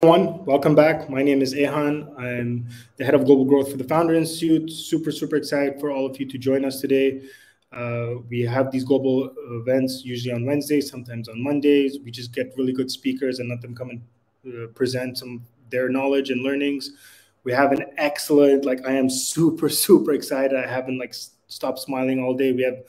everyone. Welcome back. My name is Ehan. I'm the head of global growth for the Founder Institute. Super, super excited for all of you to join us today. Uh, we have these global events usually on Wednesdays, sometimes on Mondays. We just get really good speakers and let them come and uh, present some their knowledge and learnings. We have an excellent, like I am super, super excited. I haven't like stopped smiling all day. We have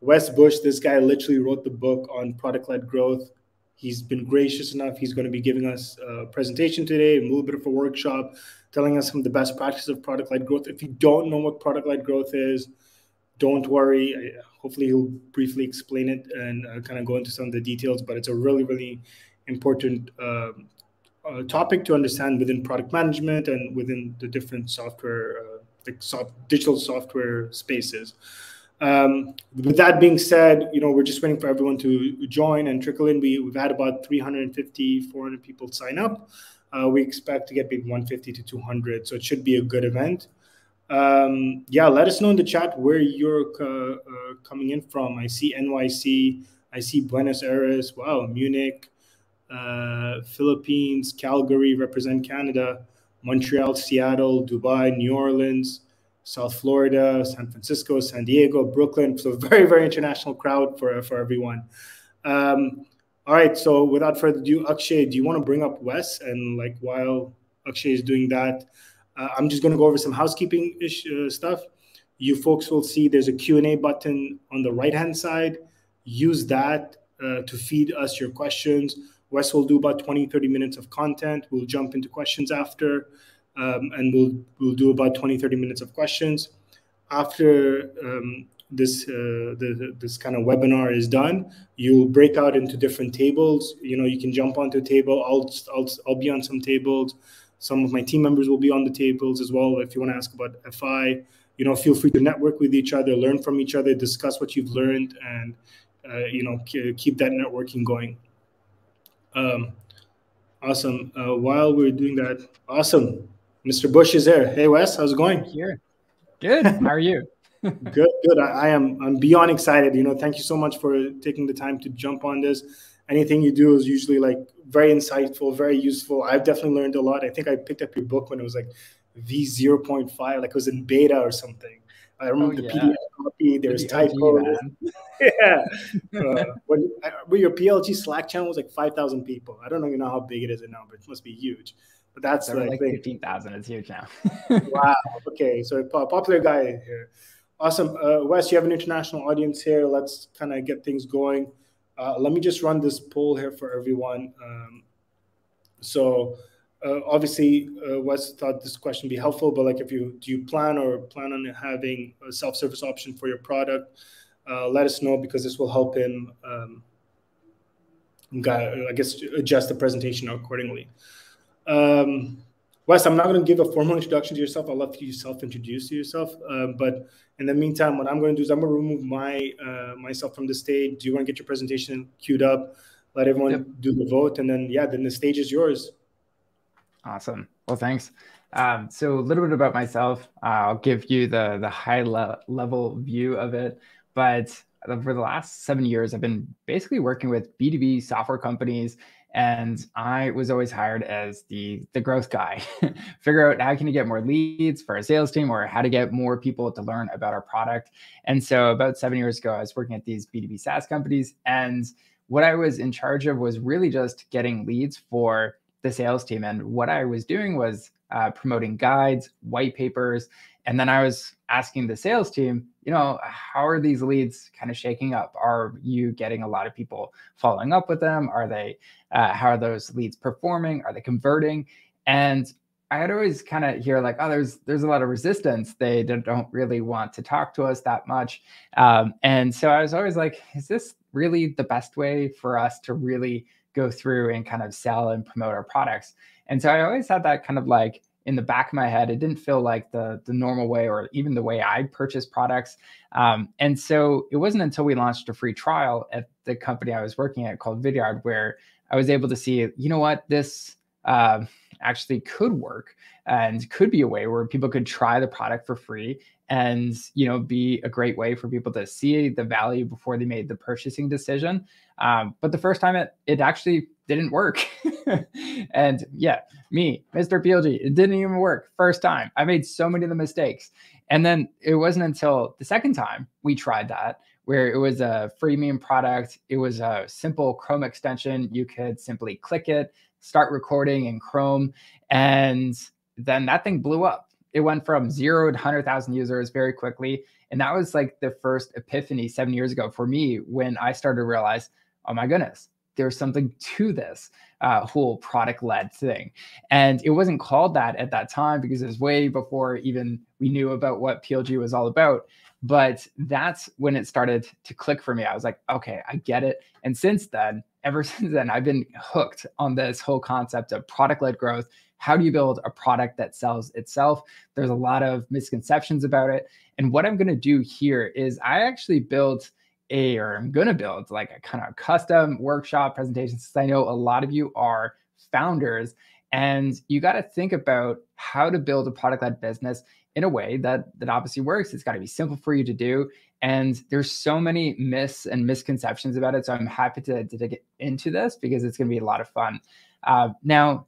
Wes Bush. This guy literally wrote the book on product-led growth He's been gracious enough. He's going to be giving us a presentation today, a little bit of a workshop, telling us some of the best practices of product led growth. If you don't know what product led growth is, don't worry. Hopefully, he'll briefly explain it and uh, kind of go into some of the details. But it's a really, really important uh, uh, topic to understand within product management and within the different software, uh, like soft, digital software spaces. Um, with that being said, you know, we're just waiting for everyone to join and trickle in. We, we've had about 350, 400 people sign up. Uh, we expect to get maybe 150 to 200, so it should be a good event. Um, yeah, let us know in the chat where you're uh, uh, coming in from. I see NYC, I see Buenos Aires, wow, Munich, uh, Philippines, Calgary, represent Canada, Montreal, Seattle, Dubai, New Orleans, South Florida, San Francisco, San Diego, Brooklyn. So very, very international crowd for, for everyone. Um, all right. So without further ado, Akshay, do you want to bring up Wes? And like while Akshay is doing that, uh, I'm just going to go over some housekeeping ish, uh, stuff. You folks will see there's a Q&A button on the right-hand side. Use that uh, to feed us your questions. Wes will do about 20, 30 minutes of content. We'll jump into questions after um, and we'll we'll do about 20 30 minutes of questions. After um, this uh, the, this kind of webinar is done you'll break out into different tables. You know you can jump onto a table. I'll, I'll i'll be on some tables. Some of my team members will be on the tables as well. If you want to ask about fi you know feel free to network with each other learn from each other discuss what you've learned and uh, you know keep that networking going. Um, awesome. Uh, while we're doing that awesome Mr. Bush is there. Hey, Wes, how's it going? Here. Good. How are you? good, good. I, I, am. I'm beyond excited. You know, thank you so much for taking the time to jump on this. Anything you do is usually like very insightful, very useful. I've definitely learned a lot. I think I picked up your book when it was like V 0.5, like it was in beta or something. I remember oh, the yeah. PDF copy. There's typos. yeah. Uh, when, when your PLG Slack channel was like 5,000 people. I don't even know how big it is now, but it must be huge. But that's like, like fifteen thousand. It's huge now. wow. Okay, so a popular guy here. Awesome, uh, Wes. You have an international audience here. Let's kind of get things going. Uh, let me just run this poll here for everyone. Um, so uh, obviously, uh, Wes thought this question would be helpful, but like if you do you plan or plan on having a self-service option for your product, uh, let us know because this will help him. Um, I guess adjust the presentation accordingly. Um, Wes, I'm not going to give a formal introduction to yourself. I'll let you self-introduce to yourself. Um, but in the meantime, what I'm going to do is I'm going to remove my uh, myself from the stage. Do you want to get your presentation queued up? Let everyone yep. do the vote, and then yeah, then the stage is yours. Awesome. Well, thanks. Um, so a little bit about myself. Uh, I'll give you the the high le level view of it, but for the last seven years, I've been basically working with B2B software companies and I was always hired as the the growth guy. Figure out how can you get more leads for a sales team or how to get more people to learn about our product. And so about 7 years ago I was working at these B2B SaaS companies and what I was in charge of was really just getting leads for the sales team and what I was doing was uh, promoting guides, white papers, and then I was asking the sales team, you know, how are these leads kind of shaking up? Are you getting a lot of people following up with them? Are they, uh, how are those leads performing? Are they converting? And I had always kind of hear like, oh, there's there's a lot of resistance. They don't really want to talk to us that much. Um, and so I was always like, is this really the best way for us to really go through and kind of sell and promote our products? And so I always had that kind of like in the back of my head. It didn't feel like the the normal way or even the way I purchase products. Um, and so it wasn't until we launched a free trial at the company I was working at called Vidyard where I was able to see, you know what, this uh, actually could work and could be a way where people could try the product for free and you know be a great way for people to see the value before they made the purchasing decision um, but the first time it it actually didn't work and yeah me mr plg it didn't even work first time. I made so many of the mistakes. And then it wasn't until the second time we tried that where it was a freemium product. It was a simple chrome extension. You could simply click it start recording in chrome and then that thing blew up. It went from zero to 100,000 users very quickly. And that was like the first epiphany seven years ago for me when I started to realize, oh my goodness, there's something to this uh, whole product led thing. And it wasn't called that at that time because it was way before even we knew about what PLG was all about. But that's when it started to click for me. I was like, okay, I get it. And since then, ever since then, I've been hooked on this whole concept of product led growth, how do you build a product that sells itself? There's a lot of misconceptions about it. And what I'm going to do here is I actually built a, or I'm going to build like a kind of custom workshop presentation since I know a lot of you are founders and you got to think about how to build a product led business in a way that that obviously works. It's got to be simple for you to do. And there's so many myths and misconceptions about it. So I'm happy to, to get into this because it's going to be a lot of fun. Uh, now,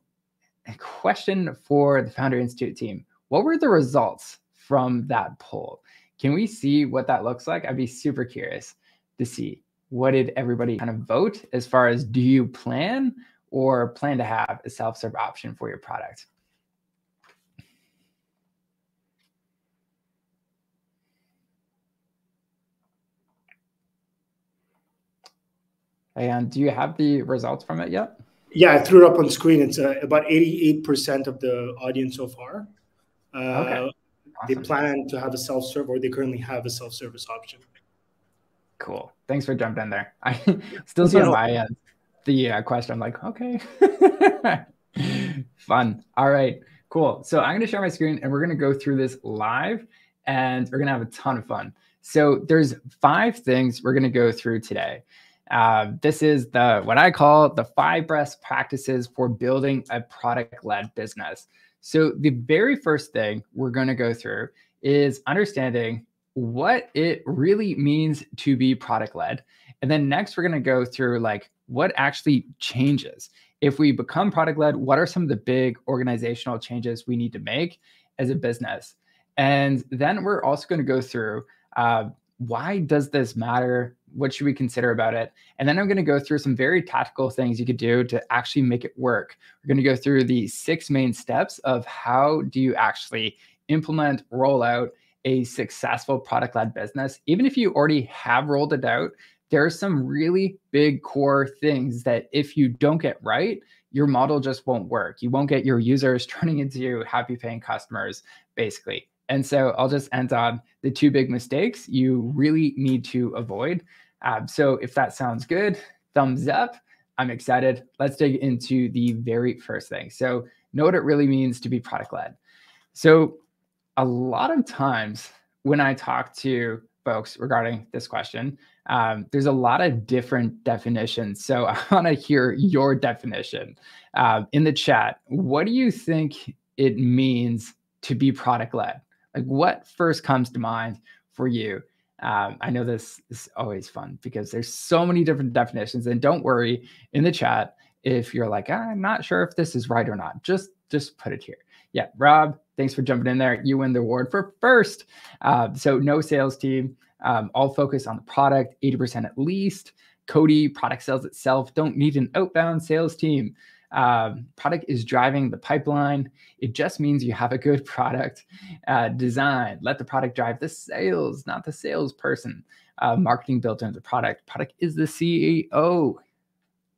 a question for the Founder Institute team. What were the results from that poll? Can we see what that looks like? I'd be super curious to see what did everybody kind of vote as far as do you plan or plan to have a self-serve option for your product? And do you have the results from it yet? Yeah, I threw it up on screen. It's uh, about 88% of the audience so far. Uh, okay. Awesome. They plan to have a self serve or they currently have a self service option. Cool. Thanks for jumping in there. I still see my end the uh, question. I'm like, okay. Fun. All right. Cool. So I'm going to share my screen and we're going to go through this live and we're going to have a ton of fun. So there's five things we're going to go through today. Uh, this is the what I call the five best practices for building a product-led business. So the very first thing we're going to go through is understanding what it really means to be product-led. And then next we're going to go through like what actually changes. If we become product-led, what are some of the big organizational changes we need to make as a business? And then we're also going to go through uh, why does this matter? What should we consider about it? And then I'm going to go through some very tactical things you could do to actually make it work. We're going to go through the six main steps of how do you actually implement, roll out a successful product led business. Even if you already have rolled it out, there are some really big core things that if you don't get right, your model just won't work. You won't get your users turning into happy paying customers, basically. And so I'll just end on the two big mistakes you really need to avoid. Um, so if that sounds good, thumbs up. I'm excited. Let's dig into the very first thing. So, know what it really means to be product led. So, a lot of times when I talk to folks regarding this question, um, there's a lot of different definitions. So, I want to hear your definition uh, in the chat. What do you think it means to be product led? Like, what first comes to mind for you? Um, I know this, is always fun because there's so many different definitions. And don't worry in the chat if you're like, ah, I'm not sure if this is right or not. Just just put it here. Yeah, Rob, thanks for jumping in there. You win the award for first. Uh, so no sales team, um, all focus on the product, 80% at least. Cody, product sales itself, don't need an outbound sales team um, product is driving the pipeline. It just means you have a good product uh, design. Let the product drive the sales, not the salesperson. Uh, marketing built into the product. Product is the CEO.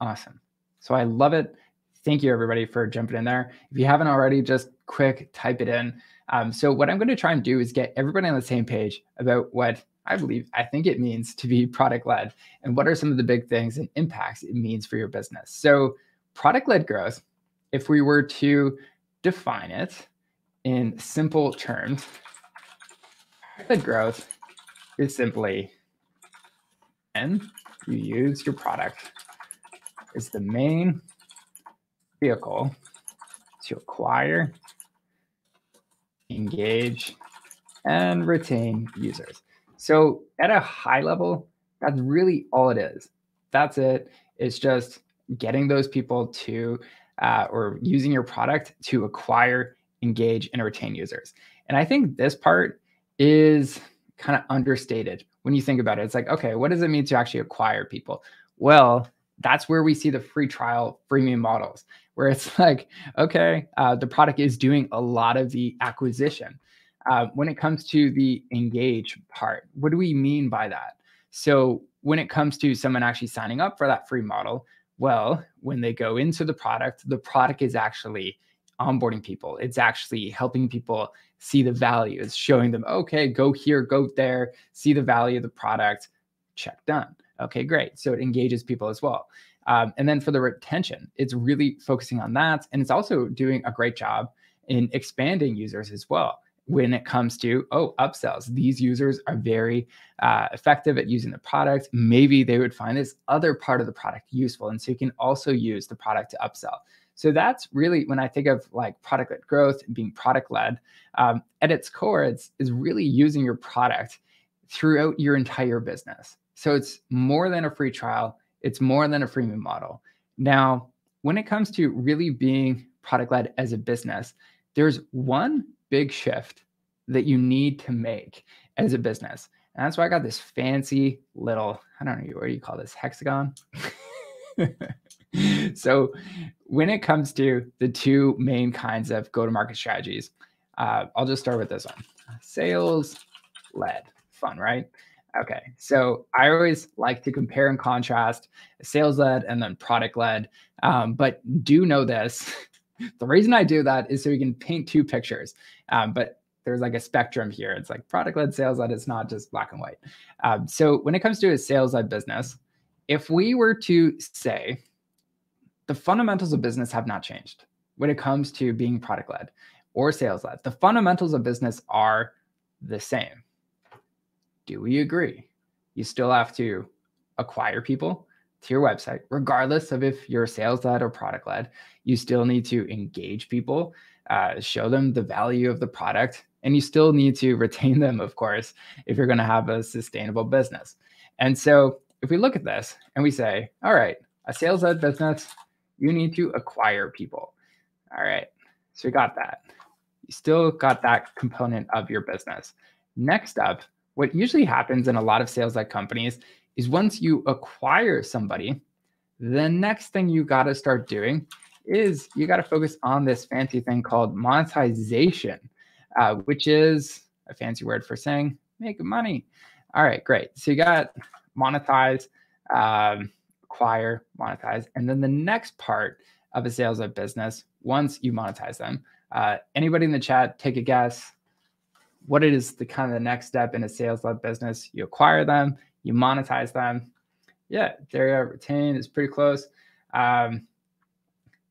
Awesome. So I love it. Thank you, everybody, for jumping in there. If you haven't already, just quick type it in. Um, so what I'm going to try and do is get everybody on the same page about what I believe, I think it means to be product led and what are some of the big things and impacts it means for your business. So product led growth, if we were to define it in simple terms, product growth is simply when you use your product as the main vehicle to acquire, engage, and retain users. So at a high level, that's really all it is. That's it. It's just getting those people to uh, or using your product to acquire, engage, and retain users. And I think this part is kind of understated when you think about it. It's like, okay, what does it mean to actually acquire people? Well, that's where we see the free trial freemium models, where it's like, okay, uh, the product is doing a lot of the acquisition. Uh, when it comes to the engage part, what do we mean by that? So when it comes to someone actually signing up for that free model, well, when they go into the product, the product is actually onboarding people. It's actually helping people see the value. It's showing them, okay, go here, go there, see the value of the product, check done. Okay, great. So it engages people as well. Um, and then for the retention, it's really focusing on that. And it's also doing a great job in expanding users as well when it comes to oh upsells. These users are very uh, effective at using the product. Maybe they would find this other part of the product useful. And so you can also use the product to upsell. So that's really when i think of like product led growth and being product led um, at its core it's is really using your product throughout your entire business. So it's more than a free trial, it's more than a freemium model. Now, when it comes to really being product led as a business, there's one big shift that you need to make as a business. And that's why I got this fancy little, I don't know, what do you call this? Hexagon? so, when it comes to the two main kinds of go to market strategies, uh, I'll just start with this one sales led. Fun, right? Okay, so I always like to compare and contrast sales led and then product led. Um, but do know this the reason I do that is so you can paint two pictures. Um, but there's like a spectrum here. It's like product led, sales led. It's not just black and white. Um, so when it comes to a sales led business, if we were to say the fundamentals of business have not changed when it comes to being product led or sales led, the fundamentals of business are the same do we agree? You still have to acquire people to your website, regardless of if you're sales led or product led. You still need to engage people, uh, show them the value of the product, and you still need to retain them, of course, if you're going to have a sustainable business. And so, if we look at this and we say, all right, a sales led business, you need to acquire people. All right, so we got that. You still got that component of your business. Next up, what usually happens in a lot of sales led companies is once you acquire somebody, the next thing you got to start doing is you got to focus on this fancy thing called monetization, uh, which is a fancy word for saying make money. All right, great. So you got monetize, um, acquire, monetize, and then the next part of a sales led business, once you monetize them, uh, anybody in the chat, take a guess what is the kind of the next step in a sales led business? You acquire them, you monetize them. Yeah, are. Retain is pretty close. Um,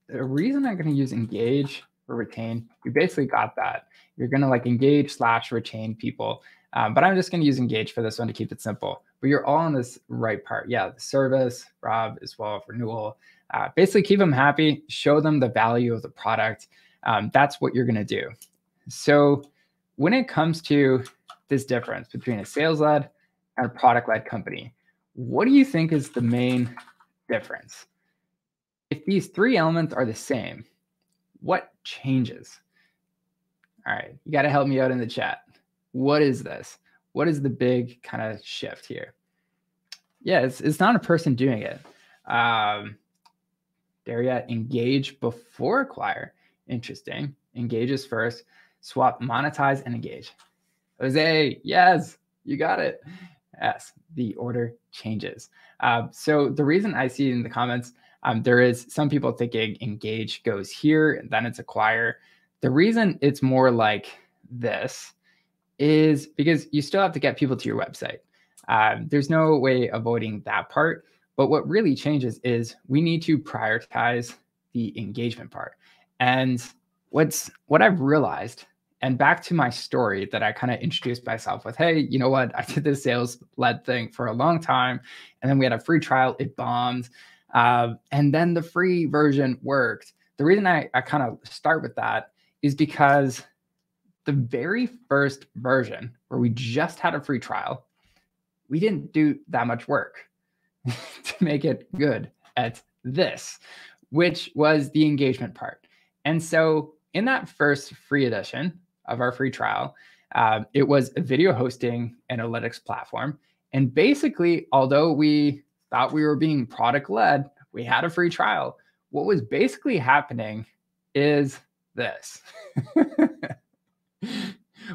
the reason I'm going to use engage or retain, you basically got that. You're going to like engage slash retain people. Um, but I'm just going to use engage for this one to keep it simple. But you're all on this right part. Yeah, the service, Rob as well, renewal. Uh, basically, keep them happy, show them the value of the product. Um, that's what you're going to do. So when it comes to this difference between a sales led and a product led company, what do you think is the main difference? If these three elements are the same, what changes? All right, you got to help me out in the chat. What is this? What is the big kind of shift here? Yeah, it's, it's not a person doing it. Um, yet, engage before acquire. Interesting. Engages first swap, monetize, and engage. Jose, yes, you got it. Yes, the order changes. Uh, so the reason I see in the comments, um, there is some people thinking engage goes here and then it's acquire. The reason it's more like this is because you still have to get people to your website. Um, there's no way avoiding that part. But what really changes is we need to prioritize the engagement part. And what's what I've realized, and back to my story that I kind of introduced myself with, hey, you know what? I did this sales led thing for a long time, and then we had a free trial, it bombed, uh, and then the free version worked, the reason I, I kind of start with that is because the very first version where we just had a free trial, we didn't do that much work to make it good at this, which was the engagement part. And so in that first free edition of our free trial, uh, it was a video hosting analytics platform. And basically, although we thought we were being product led, we had a free trial. What was basically happening is this.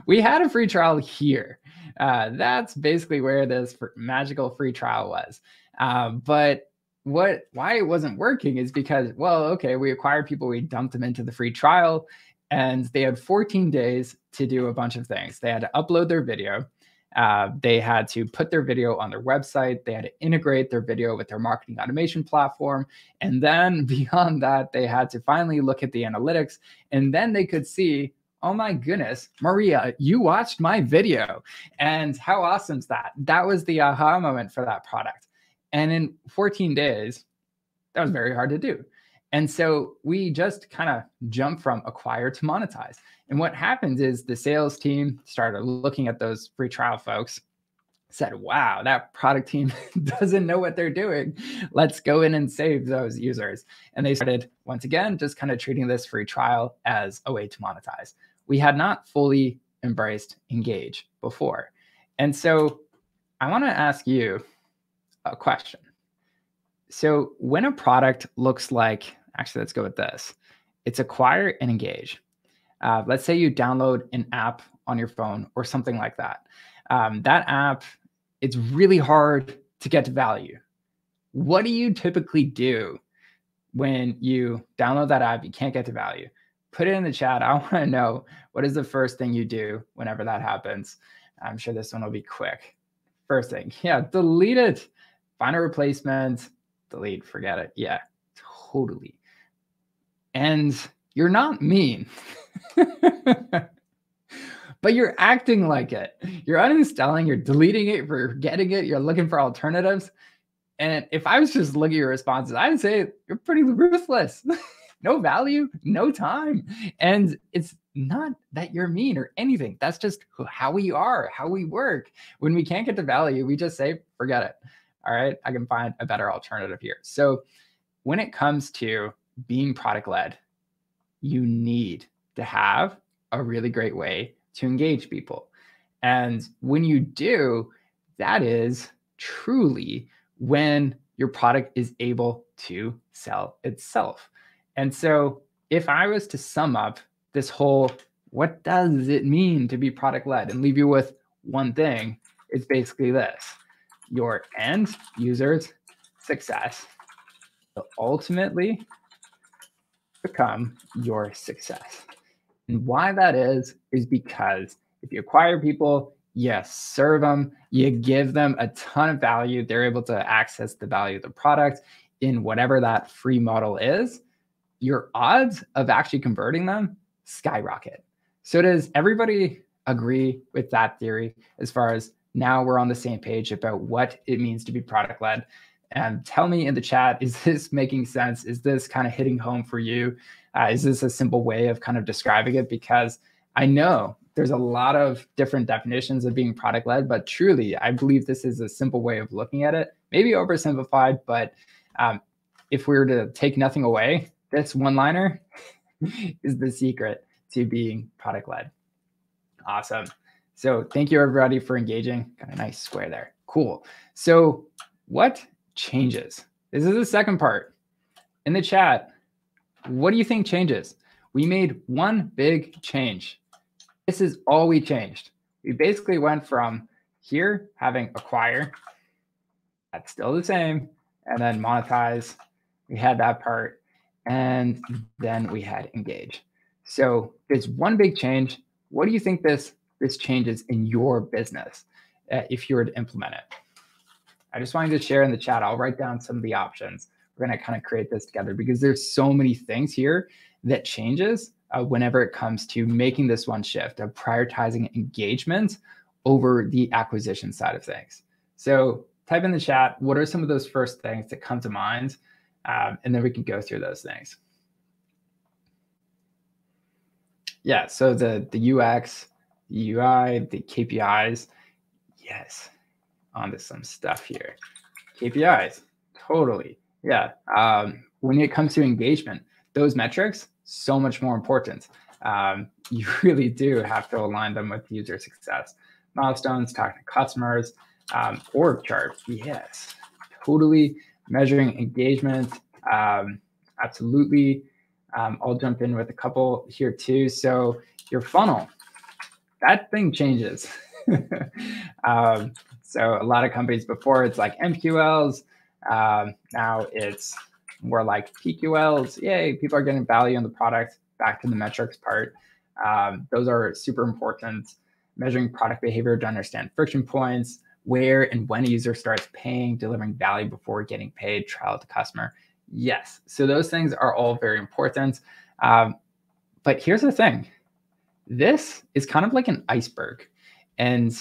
we had a free trial here. Uh, that's basically where this magical free trial was. Um, but what why it wasn't working is because well okay we acquired people we dumped them into the free trial and they had 14 days to do a bunch of things they had to upload their video uh, they had to put their video on their website. They had to integrate their video with their marketing automation platform. And then beyond that, they had to finally look at the analytics. And then they could see, oh my goodness, Maria, you watched my video. And how awesome is that? That was the aha moment for that product. And in 14 days, that was very hard to do. And so we just kind of jump from acquire to monetize. And what happens is the sales team started looking at those free trial folks, said, wow, that product team doesn't know what they're doing. Let's go in and save those users. And they started, once again, just kind of treating this free trial as a way to monetize. We had not fully embraced Engage before. And so I want to ask you a question. So when a product looks like actually, let's go with this. It's acquire and engage. Uh, let's say you download an app on your phone or something like that. Um, that app, it's really hard to get to value. What do you typically do when you download that app? You can't get to value. Put it in the chat. I want to know what is the first thing you do whenever that happens. I'm sure this one will be quick. First thing, yeah, delete it. Find a replacement. Delete. Forget it. Yeah, totally and you're not mean. but you're acting like it. You're uninstalling, you're deleting it, you're getting it, you're looking for alternatives. And if I was just looking at your responses, I'd say you're pretty ruthless. no value, no time. And it's not that you're mean or anything. That's just how we are, how we work. When we can't get the value, we just say, forget it. All right, I can find a better alternative here. So when it comes to being product led, you need to have a really great way to engage people. And when you do, that is truly when your product is able to sell itself. And so, if I was to sum up this whole what does it mean to be product led and leave you with one thing, it's basically this your end users' success. So ultimately, become your success. And why that is, is because if you acquire people, you serve them, you give them a ton of value, they're able to access the value of the product in whatever that free model is, your odds of actually converting them skyrocket. So, does everybody agree with that theory as far as now we're on the same page about what it means to be product led? And tell me in the chat, is this making sense? Is this kind of hitting home for you? Uh, is this a simple way of kind of describing it? Because I know there's a lot of different definitions of being product led, but truly, I believe this is a simple way of looking at it. Maybe oversimplified, but um, if we were to take nothing away, this one liner is the secret to being product led. Awesome. So thank you everybody for engaging. Got a nice square there. Cool. So what changes. This is the second part. In the chat, what do you think changes? We made one big change. This is all we changed. We basically went from here having acquire, that's still the same, and then monetize. We had that part, and then we had engage. So there's one big change. What do you think this this changes in your business uh, if you were to implement it? I just wanted to share in the chat. I'll write down some of the options. We're going to kind of create this together because there's so many things here that changes uh, whenever it comes to making this one shift of prioritizing engagement over the acquisition side of things. So type in the chat, what are some of those first things that come to mind? Um, and then we can go through those things. Yeah. So the the UX, the UI, the KPIs. Yes. Onto some stuff here. KPIs. Totally. Yeah. Um, when it comes to engagement, those metrics so much more important. Um, you really do have to align them with user success milestones, talking to customers, um, org chart. Yes, totally measuring engagement. Um, absolutely. Um, I'll jump in with a couple here too. So your funnel, that thing changes. um, so a lot of companies before it's like MQLs. Um, now it's more like PQLs. Yay, people are getting value in the product. Back to the metrics part. Um, those are super important. Measuring product behavior to understand friction points, where and when a user starts paying, delivering value before getting paid, trial to customer. Yes. So those things are all very important. Um, but here's the thing this is kind of like an iceberg. And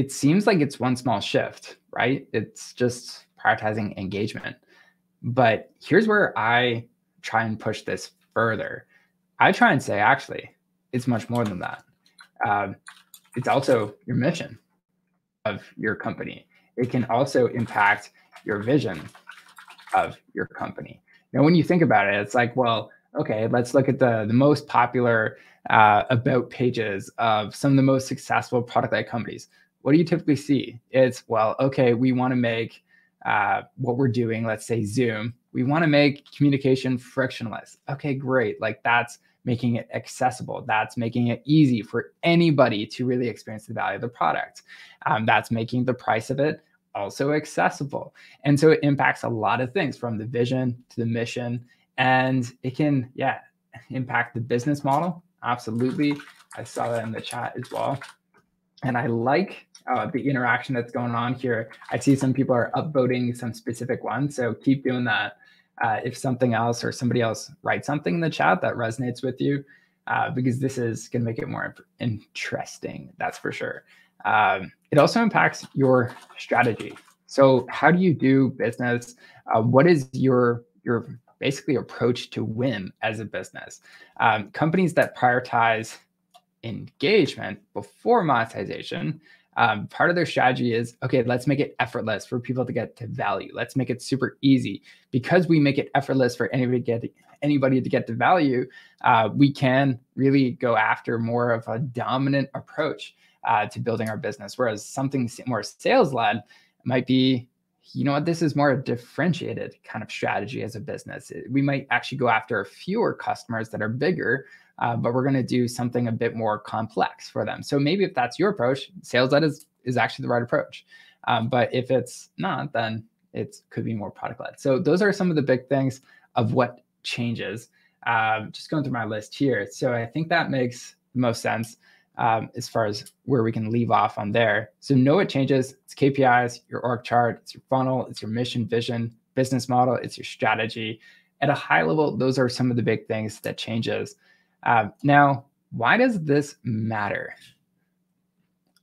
it seems like it's one small shift, right? It's just prioritizing engagement. But here's where I try and push this further. I try and say, actually, it's much more than that. Um, it's also your mission of your company. It can also impact your vision of your company. Now, when you think about it, it's like, well, okay, let's look at the, the most popular uh, about pages of some of the most successful product led companies. What do you typically see? It's, well, okay, we want to make uh, what we're doing, let's say Zoom, we want to make communication frictionless. Okay, great. Like that's making it accessible. That's making it easy for anybody to really experience the value of the product. Um, that's making the price of it also accessible. And so it impacts a lot of things from the vision to the mission. And it can, yeah, impact the business model. Absolutely. I saw that in the chat as well. And I like uh, the interaction that's going on here. I see some people are upvoting some specific ones. So keep doing that uh, if something else or somebody else writes something in the chat that resonates with you, uh, because this is going to make it more interesting. That's for sure. Um, it also impacts your strategy. So, how do you do business? Uh, what is your your basically approach to win as a business? Um, companies that prioritize engagement before monetization um, part of their strategy is okay let's make it effortless for people to get to value. Let's make it super easy. Because we make it effortless for anybody to get anybody to get to value uh, we can really go after more of a dominant approach uh, to building our business. Whereas something more sales led might be you know what this is more a differentiated kind of strategy as a business. We might actually go after fewer customers that are bigger uh, but we're going to do something a bit more complex for them. So maybe if that's your approach, sales led is is actually the right approach. Um, but if it's not, then it could be more product led. So those are some of the big things of what changes. Um, just going through my list here. So I think that makes the most sense um, as far as where we can leave off on there. So know what changes. It's KPIs, your org chart, it's your funnel, it's your mission, vision, business model, it's your strategy. At a high level, those are some of the big things that changes. Um, now, why does this matter?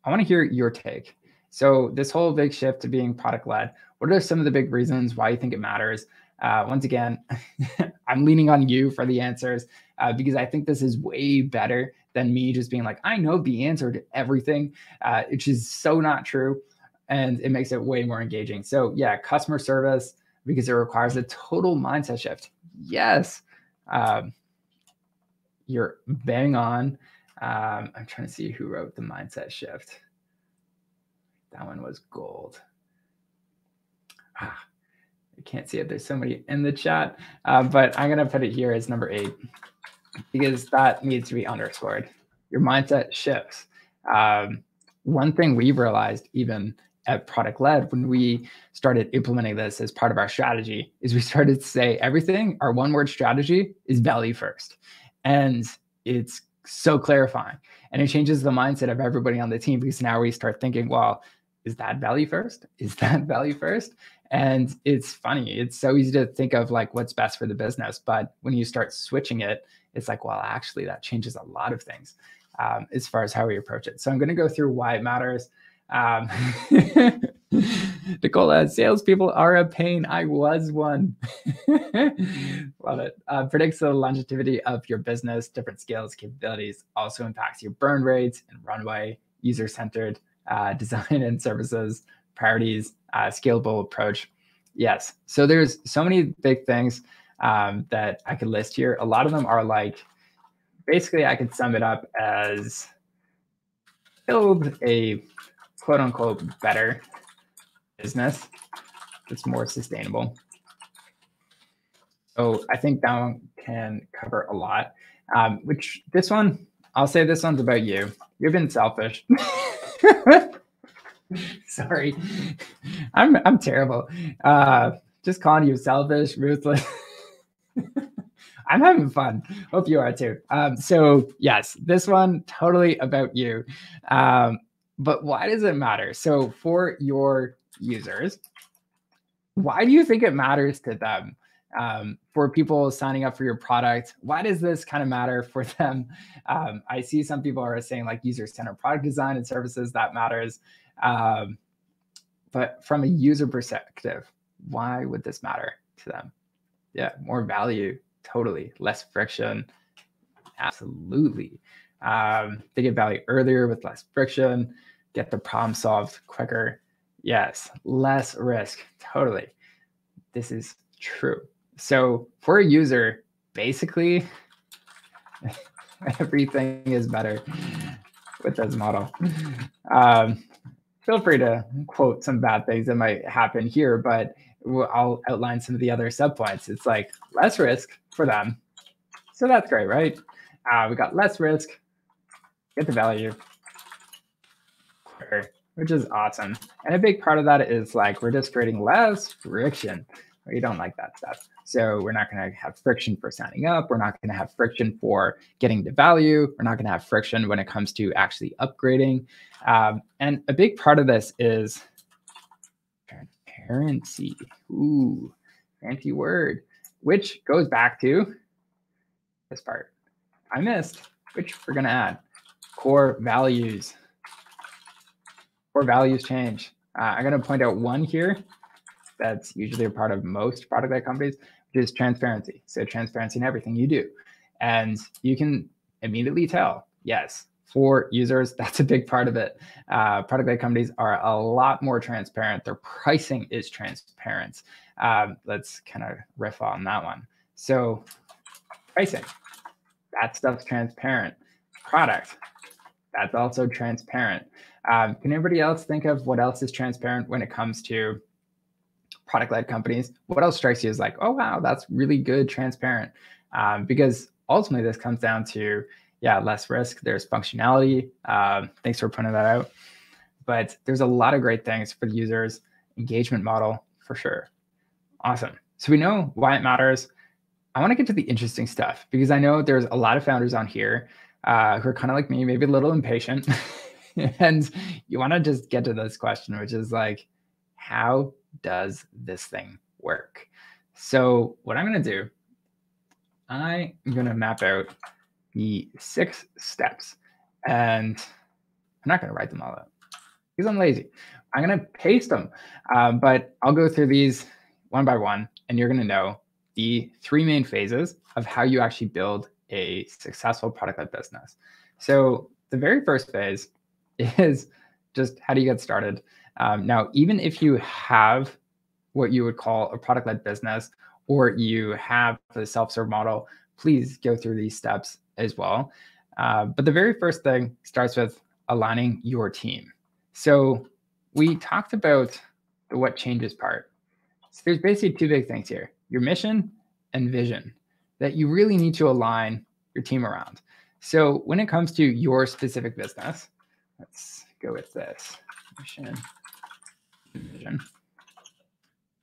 I want to hear your take. So, this whole big shift to being product led, what are some of the big reasons why you think it matters? Uh, once again, I'm leaning on you for the answers uh, because I think this is way better than me just being like, I know the answer to everything, uh, which is so not true. And it makes it way more engaging. So, yeah, customer service because it requires a total mindset shift. Yes. Um, you're bang on. Um, I'm trying to see who wrote the mindset shift. That one was gold. Ah, I can't see it. There's somebody in the chat, uh, but I'm gonna put it here as number eight because that needs to be underscored. Your mindset shifts. Um, one thing we've realized, even at Product Led, when we started implementing this as part of our strategy, is we started to say everything, our one word strategy is value first. And it's so clarifying. And it changes the mindset of everybody on the team because now we start thinking, well, is that value first? Is that value first? And it's funny. It's so easy to think of like what's best for the business. But when you start switching it, it's like, well, actually, that changes a lot of things um, as far as how we approach it. So I'm going to go through why it matters. Um, Nicola, salespeople are a pain. I was one. Love it. Uh, predicts the longevity of your business, different skills, capabilities, also impacts your burn rates and runway, user centered uh, design and services, priorities, uh, scalable approach. Yes. So there's so many big things um, that I could list here. A lot of them are like, basically, I could sum it up as build a quote unquote better business that's more sustainable. So I think that one can cover a lot. Um, which this one, I'll say this one's about you. You've been selfish. Sorry, I'm I'm terrible. Uh, just calling you selfish, ruthless. I'm having fun. Hope you are too. Um, so yes, this one totally about you. Um, but why does it matter? So for your users, why do you think it matters to them? Um, for people signing up for your product, why does this kind of matter for them? Um, I see some people are saying like user-centered product design and services that matters. Um, but from a user perspective, why would this matter to them? Yeah, more value, totally. Less friction, absolutely. Um, they get value earlier with less friction, get the problem solved quicker. Yes, less risk, totally. This is true. So for a user, basically, everything is better with this model. Um, feel free to quote some bad things that might happen here, but I'll outline some of the other subpoints. It's like less risk for them. So that's great, right? Uh, we got less risk, get the value quicker, which is awesome. And a big part of that is like we're just creating less friction. We don't like that stuff. So we're not going to have friction for signing up. We're not going to have friction for getting the value. We're not going to have friction when it comes to actually upgrading. Um, and a big part of this is transparency. Ooh, fancy word, which goes back to this part I missed, which we're going to add core values. Values change. Uh, I'm going to point out one here that's usually a part of most product led companies, which is transparency. So transparency in everything you do. And you can immediately tell, yes, for users, that's a big part of it. Uh, product led companies are a lot more transparent. Their pricing is transparent. Um, let's kind of riff on that one. So, pricing, that stuff's transparent. Product, that's also transparent. Um, can anybody else think of what else is transparent when it comes to product led companies? What else strikes you as like, oh, wow, that's really good, transparent? Um, because ultimately, this comes down to yeah, less risk. There's functionality. Um, thanks for pointing that out. But there's a lot of great things for the users. Engagement model for sure. Awesome. So we know why it matters. I want to get to the interesting stuff because I know there's a lot of founders on here uh, who are kind of like me, maybe a little impatient. and you want to just get to this question, which is like, how does this thing work? So, what I'm going to do, I'm going to map out the six steps. And I'm not going to write them all out because I'm lazy. I'm going to paste them, um, but I'll go through these one by one, and you're going to know the three main phases of how you actually build a successful product led business. So, the very first phase is just how do you get started? Um, now, even if you have what you would call a product led business or you have the self serve model, please go through these steps as well. Uh, but the very first thing starts with aligning your team. So we talked about the what changes part. So there's basically two big things here your mission and vision that you really need to align your team around. So when it comes to your specific business, let's go with this mission vision.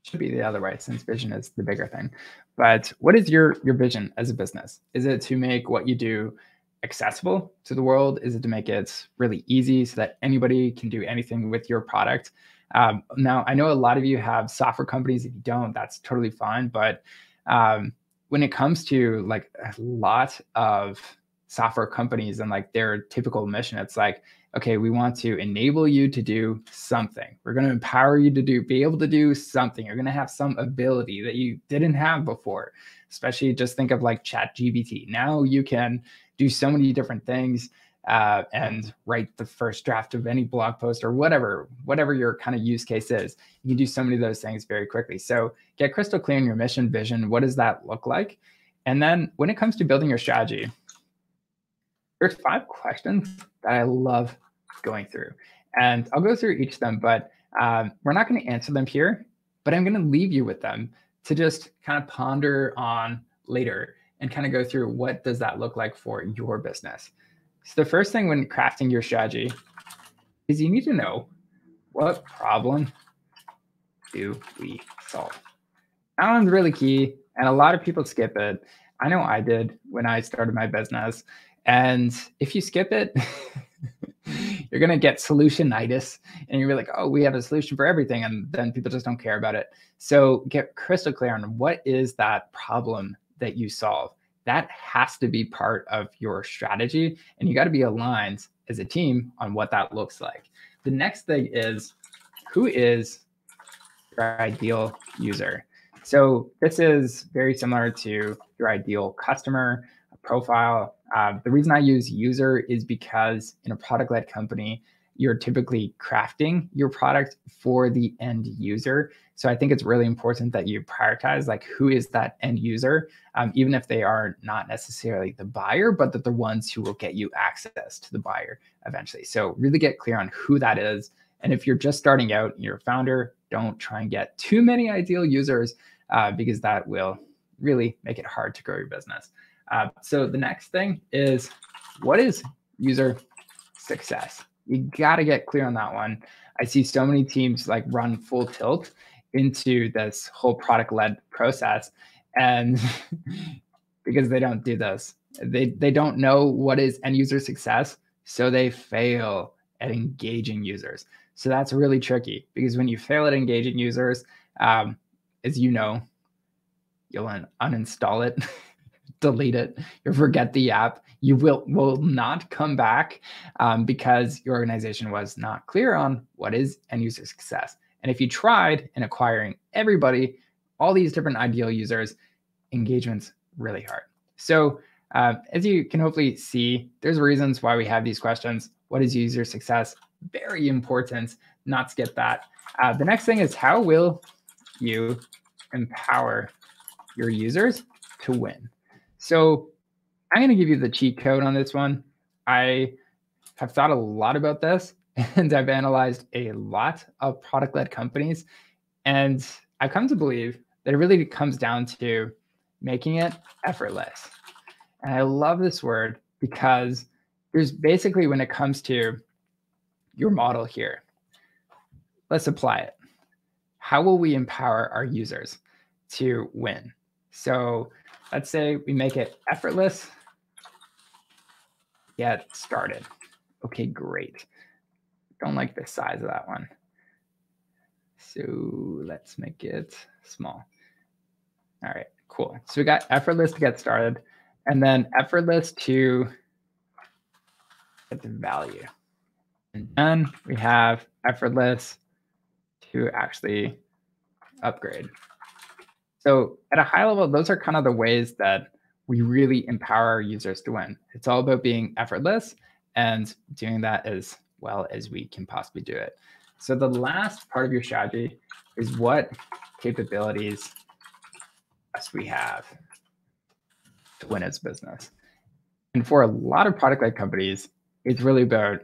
Should be the other way since vision is the bigger thing. But what is your your vision as a business? Is it to make what you do accessible to the world? Is it to make it really easy so that anybody can do anything with your product? Um, now, I know a lot of you have software companies. If you don't, that's totally fine. But um, when it comes to like a lot of software companies and like their typical mission. It's like, okay, we want to enable you to do something. We're going to empower you to do, be able to do something. You're going to have some ability that you didn't have before. Especially just think of like Chat GPT. Now you can do so many different things uh, and write the first draft of any blog post or whatever, whatever your kind of use case is. You can do so many of those things very quickly. So get crystal clear in your mission vision. What does that look like? And then when it comes to building your strategy, there's five questions that I love going through. And I'll go through each of them, but um, we're not going to answer them here, but I'm going to leave you with them to just kind of ponder on later and kind of go through what does that look like for your business. So the first thing when crafting your strategy is you need to know what problem do we solve. That one's really key, and a lot of people skip it. I know I did when I started my business. And if you skip it, you're going to get solutionitis and you're like, oh, we have a solution for everything. And then people just don't care about it. So get crystal clear on what is that problem that you solve that has to be part of your strategy. And you got to be aligned as a team on what that looks like. The next thing is who is your ideal user? So this is very similar to your ideal customer profile. Uh, the reason I use user is because in a product led company, you're typically crafting your product for the end user. So I think it's really important that you prioritize like who is that end user, um, even if they are not necessarily the buyer, but that the ones who will get you access to the buyer eventually. So really get clear on who that is. And if you're just starting out, you're a founder, don't try and get too many ideal users uh, because that will really make it hard to grow your business. Uh, so the next thing is what is user success? You got to get clear on that one. I see so many teams like run full tilt into this whole product led process. And because they don't do this, they, they don't know what is end user success. So they fail at engaging users. So that's really tricky because when you fail at engaging users, um, as you know, you'll un- uninstall it, delete it, you'll forget the app, you will will not come back um, because your organization was not clear on what is end user success. And if you tried in acquiring everybody, all these different ideal users, engagement's really hard. So uh, as you can hopefully see, there's reasons why we have these questions. What is user success? Very important. Not skip that. Uh, the next thing is how will you empower your users to win? So I'm going to give you the cheat code on this one. I have thought a lot about this and I've analyzed a lot of product led companies. And I've come to believe that it really comes down to making it effortless. And I love this word because there's basically, when it comes to your model here, let's apply it. How will we empower our users to win? So let's say we make it effortless get started. Okay, great. Don't like the size of that one. So let's make it small. All right, cool. So we got effortless to get started and then effortless to get the value. And then we have effortless to actually upgrade. So at a high level, those are kind of the ways that we really empower our users to win. It's all about being effortless and doing that as well as we can possibly do it. So the last part of your strategy is what capabilities must we have to win as business. And for a lot of product-led companies, it's really about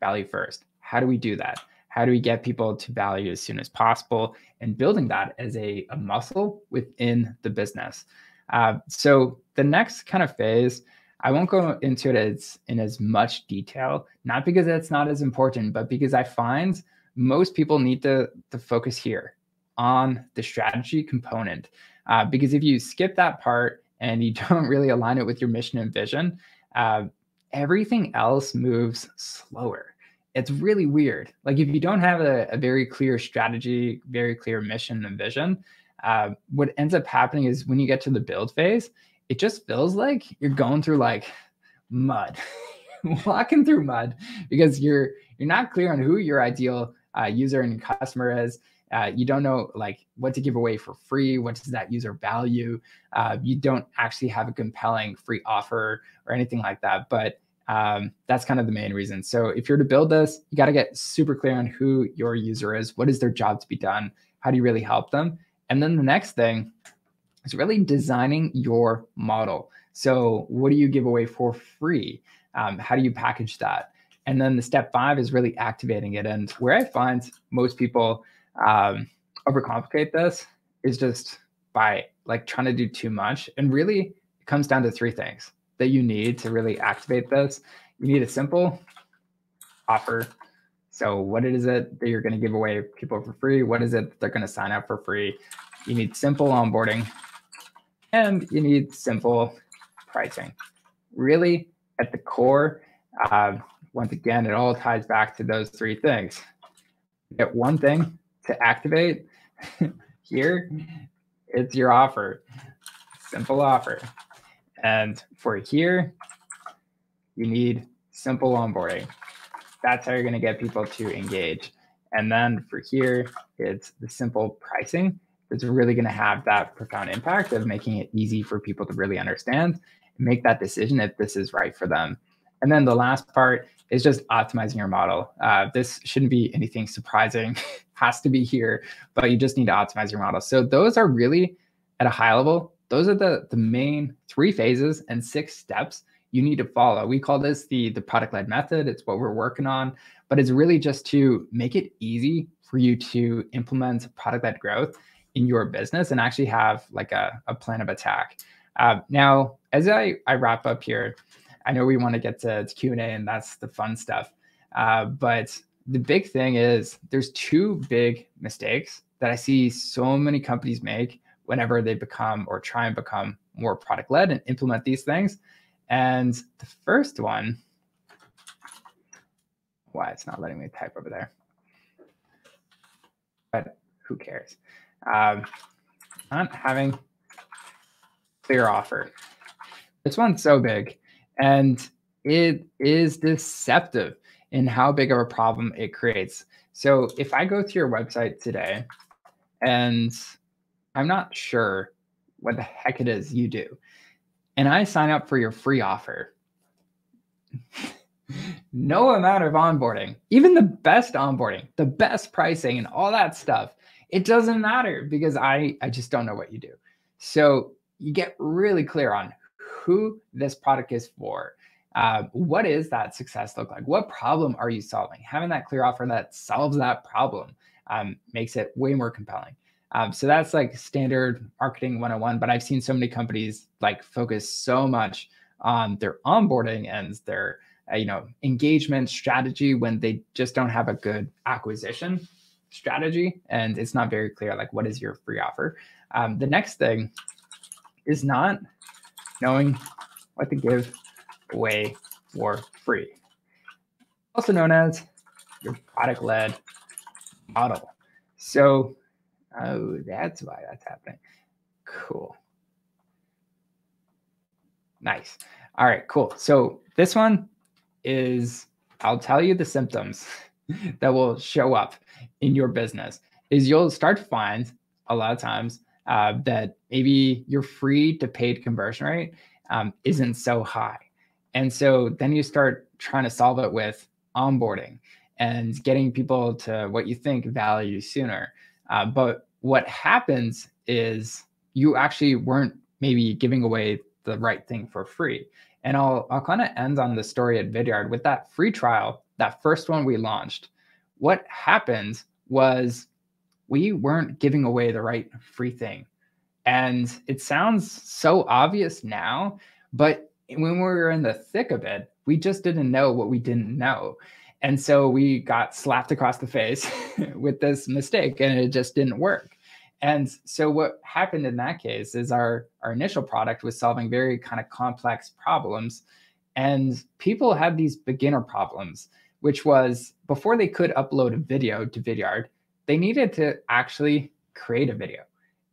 value first. How do we do that? How do we get people to value as soon as possible and building that as a, a muscle within the business? Uh, so the next kind of phase, I won't go into it as in as much detail, not because it's not as important, but because I find most people need to, to focus here on the strategy component. Uh, because if you skip that part and you don't really align it with your mission and vision, uh, everything else moves slower. It's really weird. Like if you don't have a, a very clear strategy, very clear mission and vision, uh, what ends up happening is when you get to the build phase, it just feels like you're going through like mud, walking through mud because you're you're not clear on who your ideal uh, user and customer is. Uh, you don't know like what to give away for free. What does that user value? Uh, you don't actually have a compelling free offer or anything like that. But um, that's kind of the main reason. So if you're to build this, you got to get super clear on who your user is. What is their job to be done? How do you really help them? And then the next thing is really designing your model. So what do you give away for free? Um, how do you package that? And then the step five is really activating it. And where I find most people um, overcomplicate this is just by like trying to do too much. And really, it comes down to three things that you need to really activate this. You need a simple offer. So, what is it that you're going to give away people for free? What is it they're going to sign up for free? You need simple onboarding and you need simple pricing. Really, at the core, uh, once again, it all ties back to those three things. get one thing to activate here, it's your offer. Simple offer. And for here, you need simple onboarding. That's how you're going to get people to engage. And then for here, it's the simple pricing. It's really going to have that profound impact of making it easy for people to really understand and make that decision if this is right for them. And then the last part is just optimizing your model. Uh, this shouldn't be anything surprising, has to be here, but you just need to optimize your model. So those are really at a high level those are the, the main three phases and six steps you need to follow. We call this the, the product led method. It's what we're working on, but it's really just to make it easy for you to implement product led growth in your business and actually have like a, a plan of attack. Uh, now, as I, I wrap up here, I know we want to get to, to Q&A and that's the fun stuff. Uh, but the big thing is there's two big mistakes that I see so many companies make whenever they become or try and become more product led and implement these things. And the first one, why it's not letting me type over there, but who cares? Um, not having clear offer. This one's so big and it is deceptive in how big of a problem it creates. So if I go to your website today and I'm not sure what the heck it is you do. And I sign up for your free offer. no amount of onboarding, even the best onboarding, the best pricing, and all that stuff, it doesn't matter because I, I just don't know what you do. So you get really clear on who this product is for. Uh, what is that success look like? What problem are you solving? Having that clear offer that solves that problem um, makes it way more compelling. Um, so that's like standard marketing 101. But I've seen so many companies like focus so much on their onboarding and their uh, you know engagement strategy when they just don't have a good acquisition strategy and it's not very clear like what is your free offer. Um, the next thing is not knowing what to give away for free, also known as your product led model. So Oh, that's why that's happening. Cool. Nice. All right, cool. So this one is I'll tell you the symptoms that will show up in your business is you'll start to find a lot of times uh, that maybe your free to paid conversion rate um, isn't so high. And so then you start trying to solve it with onboarding and getting people to what you think value sooner. Uh, but what happens is you actually weren't maybe giving away the right thing for free. And I'll I'll kind of end on the story at Vidyard with that free trial, that first one we launched. What happened was we weren't giving away the right free thing. And it sounds so obvious now, but when we were in the thick of it, we just didn't know what we didn't know. And so we got slapped across the face with this mistake and it just didn't work. And so what happened in that case is our, our initial product was solving very kind of complex problems. And people had these beginner problems, which was before they could upload a video to Vidyard, they needed to actually create a video.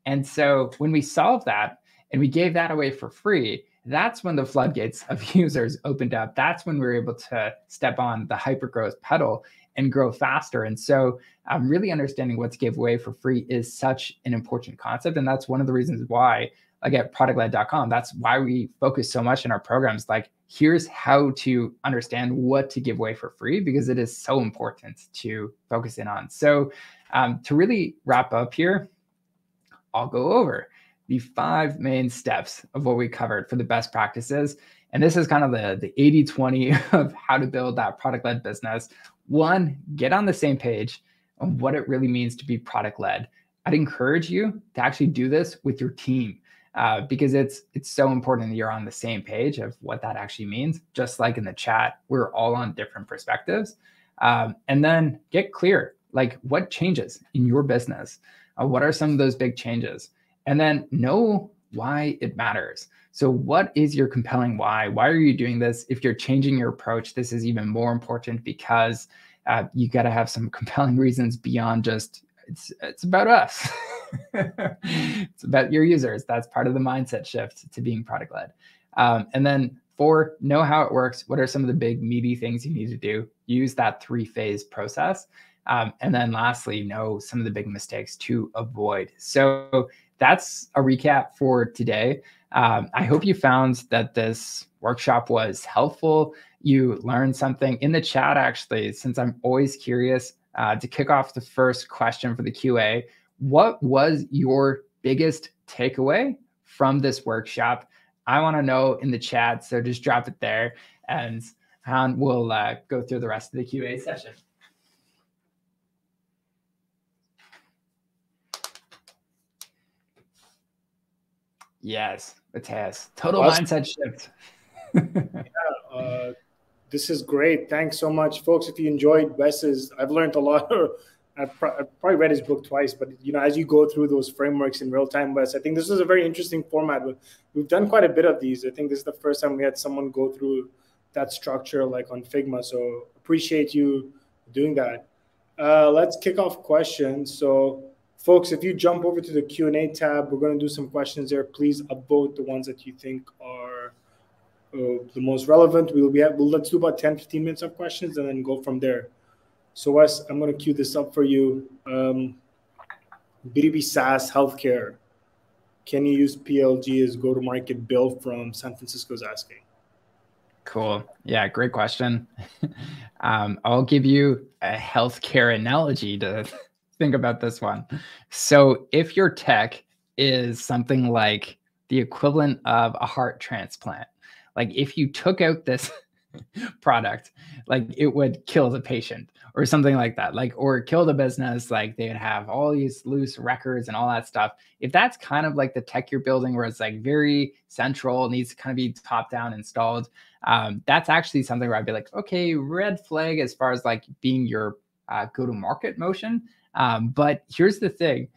And so when we solved that and we gave that away for free, that's when the floodgates of users opened up. That's when we were able to step on the hyper growth pedal and grow faster. And so, um, really understanding what to give away for free is such an important concept. And that's one of the reasons why, like at productled.com, that's why we focus so much in our programs. Like, here's how to understand what to give away for free because it is so important to focus in on. So, um, to really wrap up here, I'll go over the five main steps of what we covered for the best practices. And this is kind of the, the 80 20 of how to build that product led business. One, get on the same page on what it really means to be product led. I'd encourage you to actually do this with your team uh, because it's it's so important that you're on the same page of what that actually means. Just like in the chat, we're all on different perspectives. Um, and then get clear, like what changes in your business. Uh, what are some of those big changes? And then know why it matters. So, what is your compelling why? Why are you doing this? If you're changing your approach, this is even more important because uh, you got to have some compelling reasons beyond just it's it's about us. it's about your users. That's part of the mindset shift to being product led. Um, and then four, know how it works. What are some of the big meaty things you need to do? Use that three phase process. Um, and then lastly, know some of the big mistakes to avoid. So that's a recap for today. Um, I hope you found that this workshop was helpful. You learned something in the chat, actually, since I'm always curious uh, to kick off the first question for the QA. What was your biggest takeaway from this workshop? I want to know in the chat, so just drop it there and we'll uh, go through the rest of the QA session. Yes, it has. Total awesome. mindset shift. yeah, uh, this is great. Thanks so much, folks. If you enjoyed Wes's, I've learned a lot. I've, pro- I've, probably read his book twice, but you know, as you go through those frameworks in real time, Wes, I think this is a very interesting format. We've done quite a bit of these. I think this is the first time we had someone go through that structure like on Figma. So appreciate you doing that. Uh, let's kick off questions. So folks if you jump over to the q&a tab we're going to do some questions there. Please upvote the ones that you think are uh, the most relevant. We'll be able, let's do about 10 15 minutes of questions and then go from there. So wes i'm going to queue this up for you. Um, b2b saas healthcare. Can you use plg as go-to-market bill from san francisco's asking? Cool. Yeah, great question. um, I'll give you a healthcare analogy to think about this one. So if your tech is something like the equivalent of a heart transplant, like if you took out this product, like it would kill the patient or something like that, like or kill the business, like they would have all these loose records and all that stuff. If that's kind of like the tech you're building where it's like very central, needs to kind of be top down installed, um, that's actually something where I'd be like, okay, red flag as far as like being your uh, go to market motion. Um, but here's the thing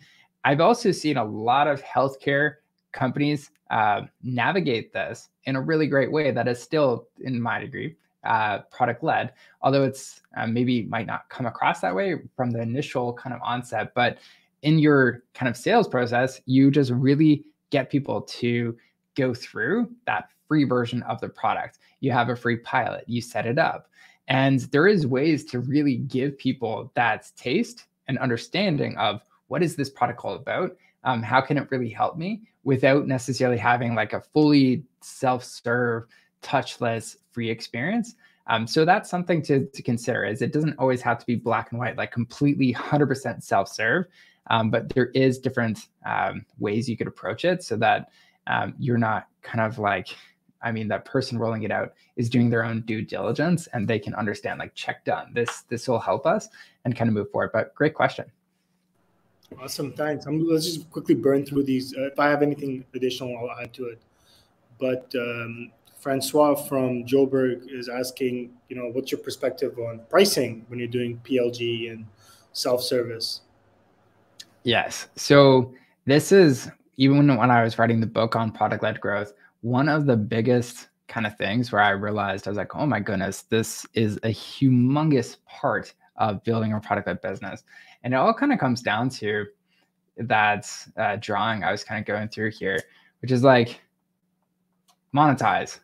I've also seen a lot of healthcare companies uh, navigate this in a really great way that is still, in my degree, uh, product led, although it's uh, maybe might not come across that way from the initial kind of onset. But in your kind of sales process, you just really get people to go through that free version of the product. You have a free pilot, you set it up. And there is ways to really give people that taste an understanding of what is this protocol about? Um, how can it really help me without necessarily having like a fully self-serve, touchless, free experience? Um, so that's something to, to consider is it doesn't always have to be black and white, like completely 100% self-serve, um, but there is different um, ways you could approach it so that um, you're not kind of like I mean, that person rolling it out is doing their own due diligence and they can understand, like, check done. This this will help us and kind of move forward. But great question. Awesome, thanks. I'm, let's just quickly burn through these. Uh, if I have anything additional, I'll add to it. But um, Francois from Joburg is asking, you know, what's your perspective on pricing when you're doing PLG and self-service? Yes. So this is even when I was writing the book on product-led growth one of the biggest kind of things where I realized I was like, oh my goodness, this is a humongous part of building a product led business. And it all kind of comes down to that uh, drawing I was kind of going through here, which is like monetize.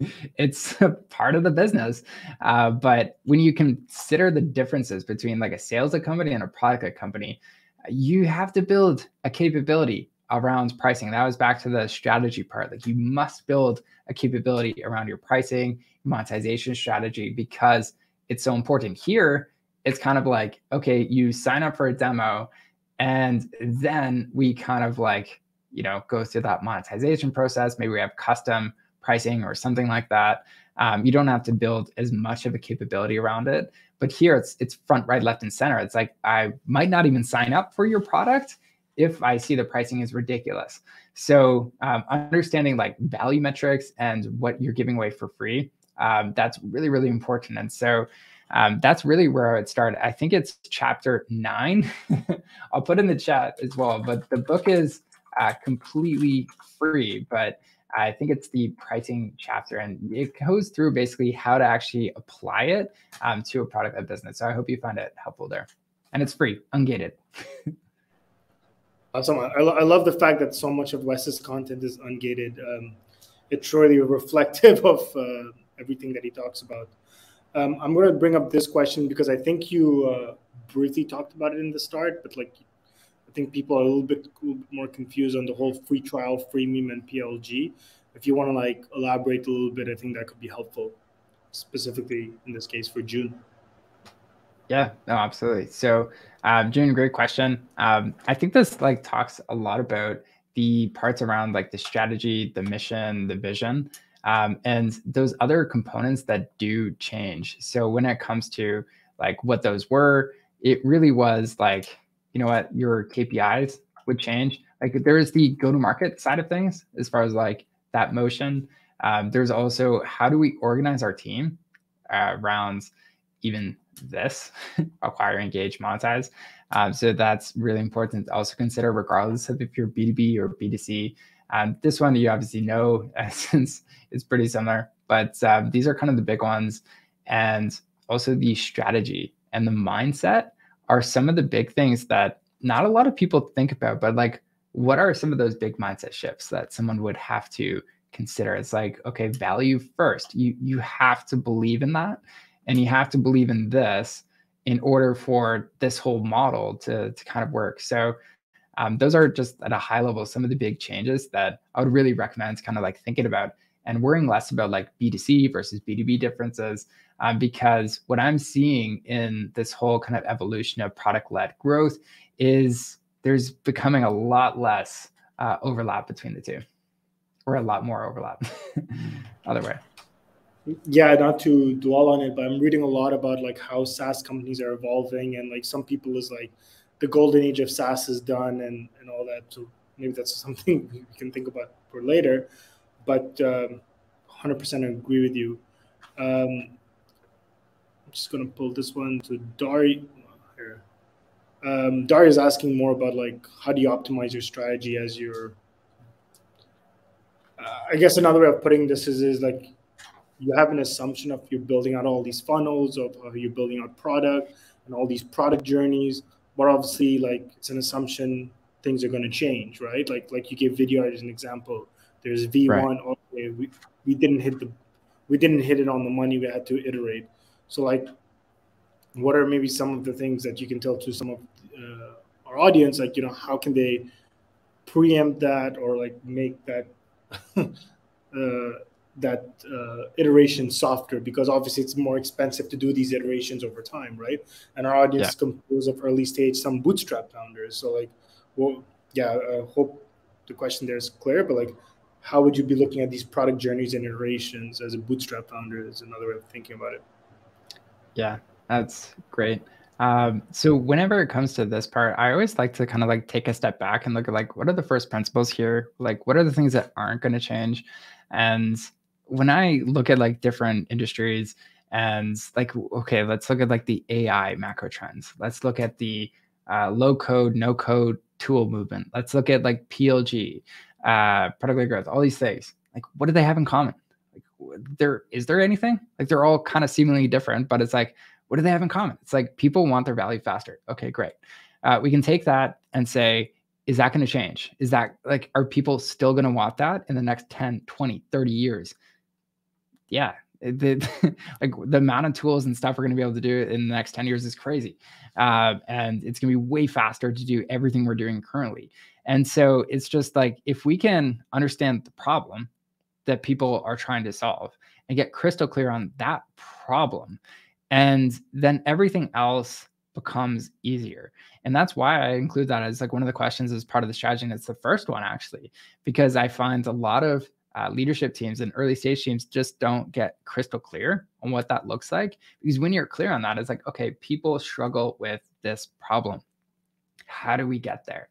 it's part of the business. Uh, but when you consider the differences between like a sales company and a product company, you have to build a capability around pricing. That was back to the strategy part. Like you must build a capability around your pricing, monetization strategy because it's so important. Here, it's kind of like, okay, you sign up for a demo and then we kind of like, you know, go through that monetization process. Maybe we have custom pricing or something like that. Um, you don't have to build as much of a capability around it. But here it's it's front, right, left, and center. It's like I might not even sign up for your product if I see the pricing is ridiculous. So um, understanding like value metrics and what you're giving away for free, um, that's really, really important. And so um, that's really where I would start. I think it's chapter nine. I'll put in the chat as well, but the book is uh, completely free, but I think it's the pricing chapter, and it goes through basically how to actually apply it um, to a product of business. So I hope you find it helpful there, and it's free, ungated. I, I love the fact that so much of Wes's content is ungated. Um, it's truly reflective of uh, everything that he talks about. Um, I'm going to bring up this question because I think you uh, briefly talked about it in the start, but like I think people are a little bit, a little bit more confused on the whole free trial, freemium, and PLG. If you want to like elaborate a little bit, I think that could be helpful, specifically in this case for June. Yeah, no, absolutely. So, um, June, great question. Um, I think this like talks a lot about the parts around like the strategy, the mission, the vision, um, and those other components that do change. So when it comes to like what those were, it really was like you know what, your KPIs would change. Like there is the go to market side of things as far as like that motion. Um, there's also how do we organize our team uh, around even this acquire, engage, monetize. Um, so that's really important to also consider, regardless of if you're B2B or B2C. Um, this one you obviously know uh, since it's pretty similar, but um, these are kind of the big ones. And also the strategy and the mindset are some of the big things that not a lot of people think about, but like, what are some of those big mindset shifts that someone would have to consider? It's like, okay, value first. You you have to believe in that, and you have to believe in this in order for this whole model to to kind of work. So um, those are just at a high level some of the big changes that I would really recommend kind of like thinking about and worrying less about like B2C versus B2B differences um, because what I'm seeing in this whole kind of evolution of product led growth is there's becoming a lot less uh, overlap between the two, or a lot more overlap. Other way. Yeah, not to dwell on it, but I'm reading a lot about like how SaaS companies are evolving, and like some people is like the golden age of SaaS is done, and and all that. So maybe that's something we can think about for later. But um, 100% agree with you. Um, I'm just gonna pull this one to Dari. Here. Um, Dari is asking more about like how do you optimize your strategy as your. Uh, I guess another way of putting this is is like you have an assumption of you're building out all these funnels of how you're building out product and all these product journeys, but obviously like it's an assumption things are going to change, right? Like like you gave Vidyard as an example. There's V1. Right. Okay, we, we didn't hit the we didn't hit it on the money. We had to iterate. So, like, what are maybe some of the things that you can tell to some of uh, our audience? Like, you know, how can they preempt that or like make that uh, that uh, iteration softer? Because obviously, it's more expensive to do these iterations over time, right? And our audience yeah. is composed of early stage, some bootstrap founders. So, like, well, yeah, I hope the question there is clear, but like how would you be looking at these product journeys and iterations as a bootstrap founder is another way of thinking about it yeah, that's great. Um, so whenever it comes to this part, I always like to kind of like take a step back and look at like what are the first principles here? Like what are the things that aren't going to change? And when I look at like different industries and like okay, let's look at like the AI macro trends. Let's look at the uh, low code, no code tool movement. Let's look at like PLG, uh, product growth, all these things. Like what do they have in common? Like, there is there anything like they're all kind of seemingly different but it's like what do they have in common it's like people want their value faster okay great uh, we can take that and say is that going to change? Is that like, are people still going to want that in the next 10, 20, 30 years? Yeah. The, like the amount of tools and stuff we're going to be able to do in the next 10 years is crazy. Uh, and it's going to be way faster to do everything we're doing currently. And so it's just like, if we can understand the problem that people are trying to solve and get crystal clear on that problem, and then everything else becomes easier. And that's why I include that as like one of the questions as part of the strategy. And it's the first one actually, because I find a lot of uh, leadership teams and early stage teams just don't get crystal clear on what that looks like. Because when you're clear on that, it's like, okay, people struggle with this problem. How do we get there?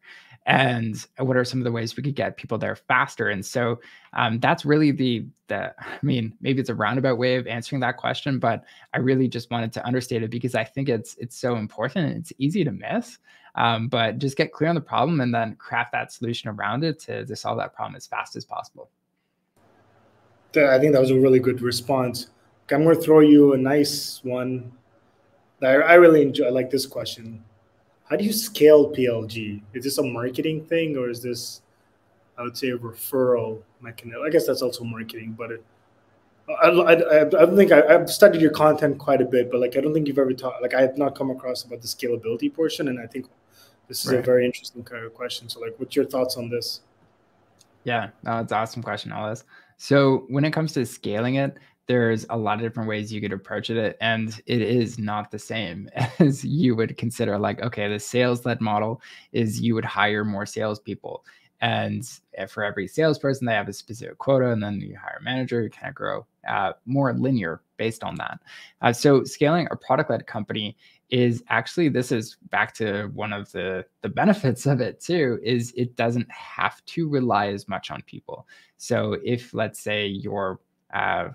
and what are some of the ways we could get people there faster and so um, that's really the the i mean maybe it's a roundabout way of answering that question but i really just wanted to understate it because i think it's it's so important and it's easy to miss um, but just get clear on the problem and then craft that solution around it to, to solve that problem as fast as possible i think that was a really good response i'm going to throw you a nice one I, I really enjoy I like this question how do you scale PLG? Is this a marketing thing or is this, I would say, a referral mechanism? I guess that's also marketing, but it, I, I, I don't think I, have studied your content quite a bit, but like I don't think you've ever taught. Like I have not come across about the scalability portion, and I think this is right. a very interesting kind of question. So, like, what's your thoughts on this? Yeah, no, it's awesome question, Alice. So when it comes to scaling it, there's a lot of different ways you could approach it and it is not the same as you would consider like okay the sales led model is you would hire more salespeople and for every salesperson they have a specific quota and then you hire a manager you kind of grow uh, more linear based on that. Uh, so scaling a product led company is actually this is back to one of the the benefits of it too is it doesn't have to rely as much on people so if let's say your uh,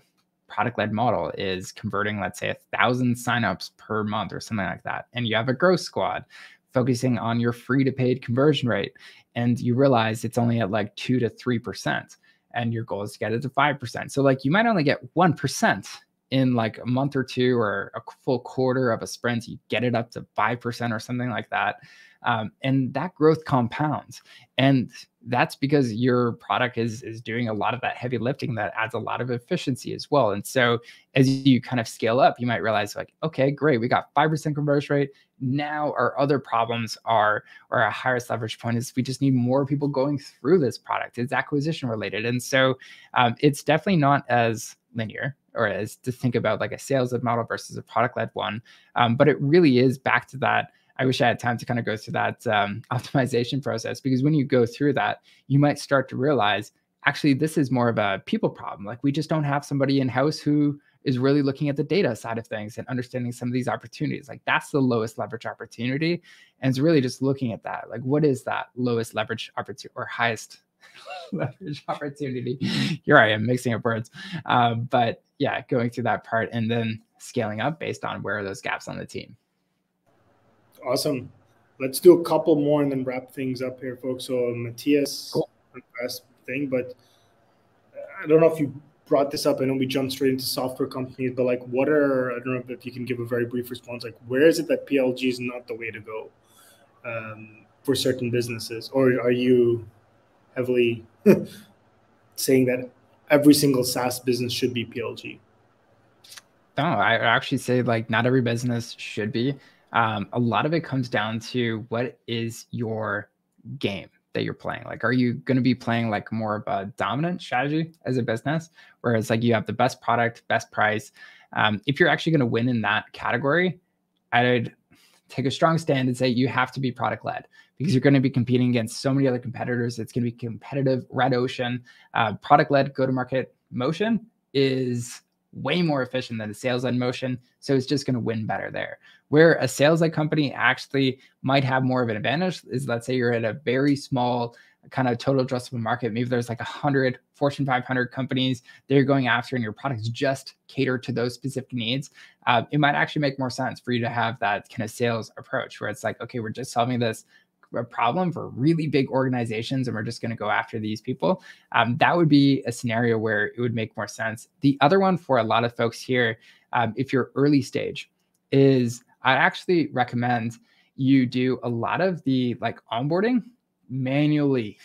product led model is converting, let's say, a thousand signups per month or something like that, and you have a growth squad focusing on your free to paid conversion rate, and you realize it's only at like two to three percent, and your goal is to get it to five percent. So like you might only get one percent in like a month or two or a full quarter of a sprint, you get it up to 5% or something like that. Um, and that growth compounds. And that's because your product is is doing a lot of that heavy lifting that adds a lot of efficiency as well. And so as you kind of scale up, you might realize like, okay, great, we got 5% conversion rate. Now our other problems are or our highest leverage point is we just need more people going through this product. It's acquisition related. And so um, it's definitely not as linear or as to think about like a sales led model versus a product led one. Um, but it really is back to that I wish I had time to kind of go through that um, optimization process because when you go through that, you might start to realize actually this is more of a people problem. Like we just don't have somebody in house who is really looking at the data side of things and understanding some of these opportunities. Like that's the lowest leverage opportunity. And it's really just looking at that. Like what is that lowest leverage opportunity or highest leverage opportunity? Here I am mixing up words. Um, but yeah, going through that part and then scaling up based on where are those gaps on the team. Awesome. Let's do a couple more and then wrap things up here, folks. So Matthias, cool. best thing, but I don't know if you brought this up. I know we jumped straight into software companies, but like, what are I don't know if you can give a very brief response. Like, where is it that PLG is not the way to go um, for certain businesses, or are you heavily saying that every single SaaS business should be PLG? No, I actually say like not every business should be. Um, a lot of it comes down to what is your game that you're playing. Like are you going to be playing like more of a dominant strategy as a business whereas like you have the best product best price? Um, if you're actually going to win in that category i'd take a strong stand and say you have to be product led because you're going to be competing against so many other competitors it's going to be competitive red ocean uh, product led go to market motion is way more efficient than a sales led motion. So it's just going to win better there. Where a sales led company actually might have more of an advantage is let's say you're at a very small kind of total addressable market. Maybe there's like a hundred Fortune 500 companies that you're going after, and your products just cater to those specific needs. Uh, it might actually make more sense for you to have that kind of sales approach where it's like, okay, we're just solving this problem for really big organizations and we're just going to go after these people, um, that would be a scenario where it would make more sense. The other one for a lot of folks here, um, if you're early stage, is I actually recommend you do a lot of the like onboarding manually.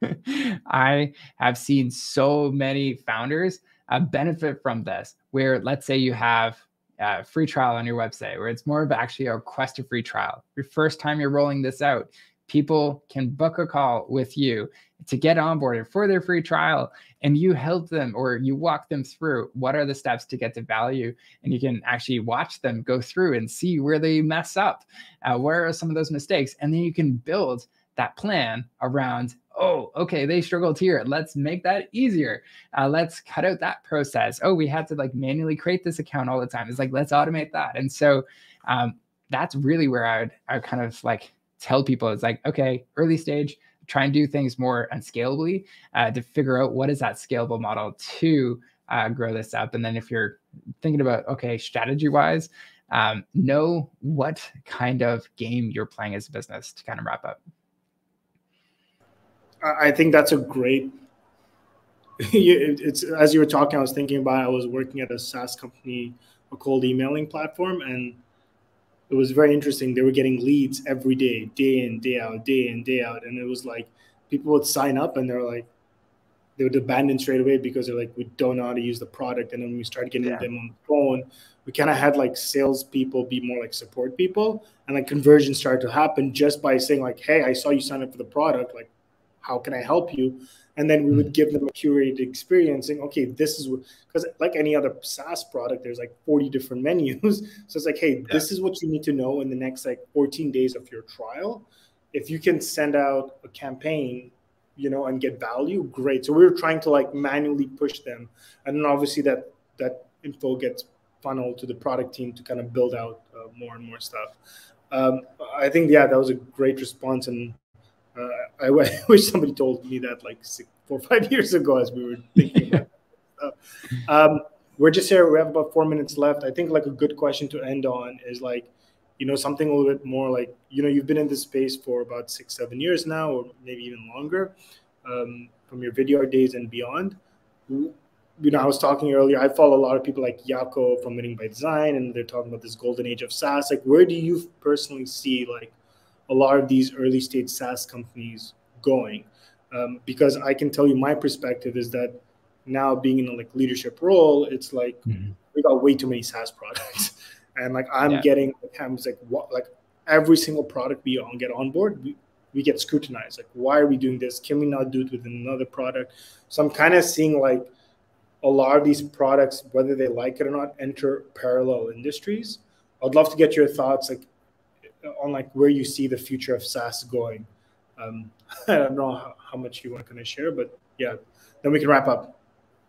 I have seen so many founders uh, benefit from this, where let's say you have a free trial on your website, where it's more of actually a request a free trial. Your first time you're rolling this out, people can book a call with you to get onboarded for their free trial and you help them or you walk them through what are the steps to get to value and you can actually watch them go through and see where they mess up uh, where are some of those mistakes and then you can build that plan around oh okay they struggled here. Let's make that easier. Uh, let's cut out that process. Oh we had to like manually create this account all the time. It's like let's automate that. And so um, that's really where i would i would kind of like tell people it's like, okay, early stage, try and do things more unscalably uh, to figure out what is that scalable model to uh, grow this up. And then if you're thinking about, okay, strategy wise, um, know what kind of game you're playing as a business to kind of wrap up. I think that's a great. it's as you were talking, I was thinking about. I was working at a SaaS company, a cold emailing platform, and it was very interesting. They were getting leads every day, day in, day out, day in, day out. And it was like people would sign up and they're like, they would abandon straight away because they're like, we don't know how to use the product. And then we started getting yeah. them on the phone. We kind of had like salespeople be more like support people, and like conversion started to happen just by saying like, "Hey, I saw you sign up for the product. Like, how can I help you?" and then we would hmm. give them a curated experience saying okay this is because like any other saas product there's like 40 different menus so it's like hey yeah. this is what you need to know in the next like 14 days of your trial if you can send out a campaign you know and get value great so we were trying to like manually push them and then obviously that that info gets funneled to the product team to kind of build out uh, more and more stuff um, i think yeah that was a great response and uh, I, wish somebody told me that like six, four or five years ago as we were thinking about um, we're just here. We have about four minutes left. I think like a good question to end on is like, you know, something a little bit more like, you know, you've been in this space for about six, seven years now, or maybe even longer, um, from your Vidyard days and beyond. You know, I was talking earlier. I follow a lot of people like Jacco from Winning by Design, and they're talking about this golden age of SaaS. Like, where do you personally see like a lot of these early stage SaaS companies going. Um, because I can tell you my perspective is that now being in a like leadership role, it's like mm-hmm. we got way too many SaaS products, and like I'm yeah. getting I'm like what like every single product we on get on board, we, we get scrutinized. Like why are we doing this? Can we not do it with another product? So I'm kind of seeing like a lot of these products, whether they like it or not, enter parallel industries. I'd love to get your thoughts. Like on like where you see the future of SaaS going. Um, I don't know how, how much you want to kind of share, but yeah, then we can wrap up.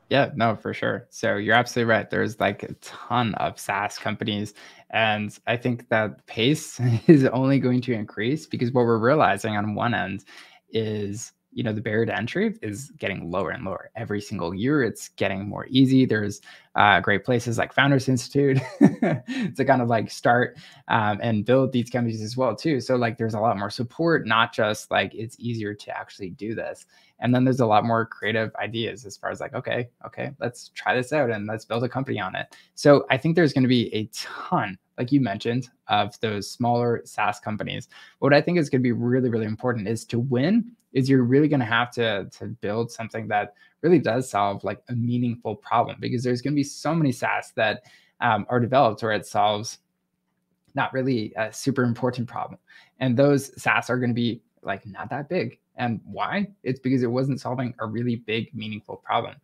Yeah, no, for sure. So you're absolutely right. There's like a ton of SaaS companies. And I think that pace is only going to increase because what we're realizing on one end is you know the barrier to entry is getting lower and lower every single year it's getting more easy there's uh, great places like founders institute to kind of like start um, and build these companies as well too. So like there's a lot more support not just like it's easier to actually do this. And then there's a lot more creative ideas as far as like okay okay let's try this out and let's build a company on it. So i think there's going to be a ton like you mentioned, of those smaller SaaS companies. What I think is going to be really, really important is to win is you're really going to have to to build something that really does solve like a meaningful problem because there's going to be so many SaaS that um, are developed where it solves not really a super important problem, and those SaaS are going to be like not that big. And why? It's because it wasn't solving a really big, meaningful problem.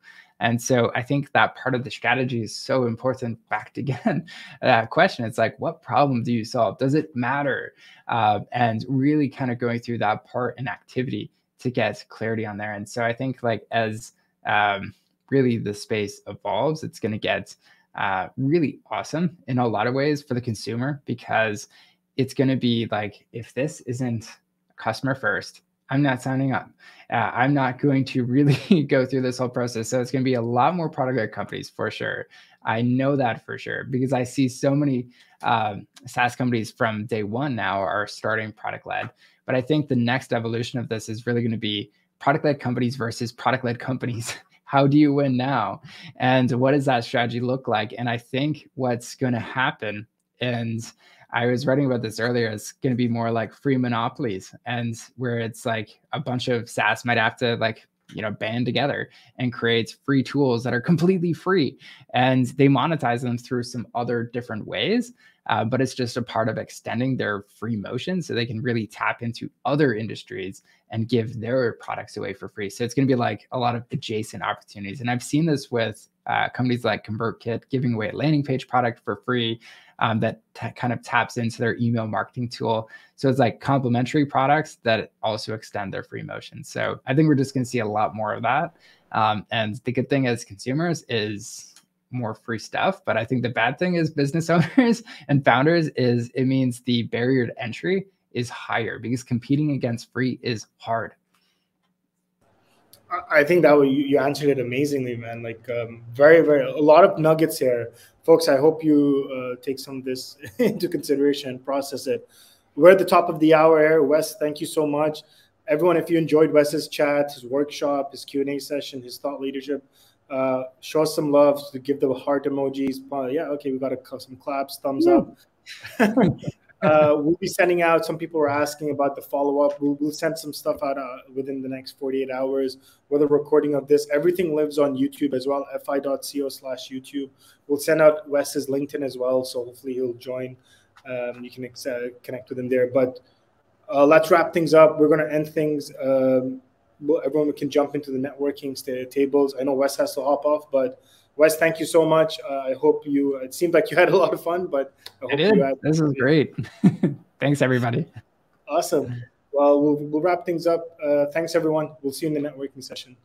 And so I think that part of the strategy is so important. Back to again that question, it's like, what problem do you solve? Does it matter? Uh, and really kind of going through that part and activity to get clarity on there. And so I think like as um, really the space evolves, it's going to get uh, really awesome in a lot of ways for the consumer because it's going to be like if this isn't customer first I'm not signing up. Uh, I'm not going to really go through this whole process. So it's going to be a lot more product led companies for sure. I know that for sure because I see so many um, SaaS companies from day one now are starting product led. But I think the next evolution of this is really going to be product led companies versus product led companies. How do you win now? And what does that strategy look like? And I think what's going to happen And I was writing about this earlier. is going to be more like free monopolies, and where it's like a bunch of SaaS might have to like you know band together and creates free tools that are completely free. And they monetize them through some other different ways uh, but it's just a part of extending their free motion so they can really tap into other industries and give their products away for free. So it's going to be like a lot of adjacent opportunities. And i've seen this with uh, companies like convertkit giving away a landing page product for free um, that t- kind of taps into their email marketing tool. So it's like complementary products that also extend their free motion. So I think we're just going to see a lot more of that. Um, and the good thing as consumers is more free stuff. But I think the bad thing is business owners and founders is it means the barrier to entry is higher because competing against free is hard. I think that you answered it amazingly, man. Like um, very, very a lot of nuggets here folks, I hope you uh, take some of this into consideration and process it. We're at the top of the hour here. Wes, thank you so much. Everyone, if you enjoyed Wes's chat, his workshop, his Q&A session, his thought leadership, uh, show us some love to give the heart emojis. Uh, yeah, okay, we got a, some claps, thumbs up. uh, we'll be sending out. Some people are asking about the follow up. We'll, we'll send some stuff out uh, within the next 48 hours. With a recording of this, everything lives on YouTube as well. fi.co slash YouTube. We'll send out Wes's LinkedIn as well, so hopefully he'll join. Um, you can ex- uh, connect with him there. But uh, let's wrap things up. We're going to end things. Um, everyone can jump into the networking tables. I know Wes has to hop off, but Wes, thank you so much. Uh, I hope you. It seemed like you had a lot of fun, but I, I did. this is great. thanks, everybody. Awesome. Well, well, we'll wrap things up. Uh, thanks, everyone. We'll see you in the networking session.